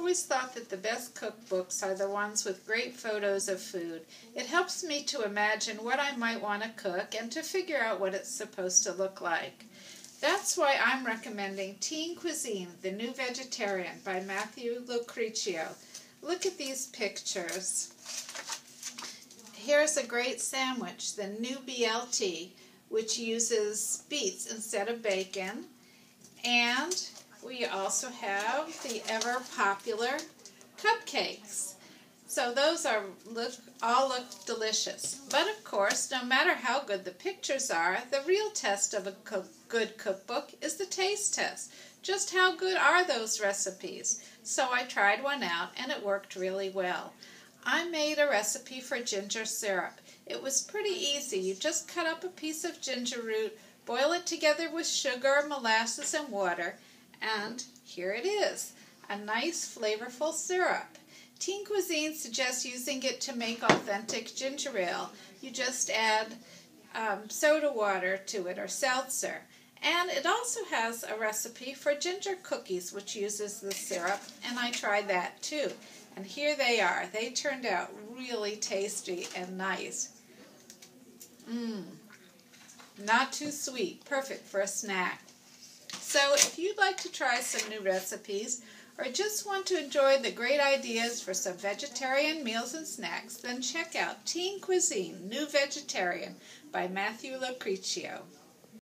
always thought that the best cookbooks are the ones with great photos of food. It helps me to imagine what I might want to cook and to figure out what it's supposed to look like. That's why I'm recommending Teen Cuisine, The New Vegetarian by Matthew Locricchio. Look at these pictures. Here's a great sandwich, the new BLT, which uses beets instead of bacon. And we also have the ever popular cupcakes. So those are look all look delicious. But of course, no matter how good the pictures are, the real test of a cook, good cookbook is the taste test. Just how good are those recipes? So I tried one out and it worked really well. I made a recipe for ginger syrup. It was pretty easy. You just cut up a piece of ginger root, boil it together with sugar, molasses, and water, and here it is, a nice flavorful syrup. Teen Cuisine suggests using it to make authentic ginger ale. You just add um, soda water to it or seltzer. And it also has a recipe for ginger cookies, which uses the syrup, and I tried that too. And here they are. They turned out really tasty and nice. Mmm. Not too sweet. Perfect for a snack. So if you'd like to try some new recipes or just want to enjoy the great ideas for some vegetarian meals and snacks, then check out Teen Cuisine New Vegetarian by Matthew Locricchio.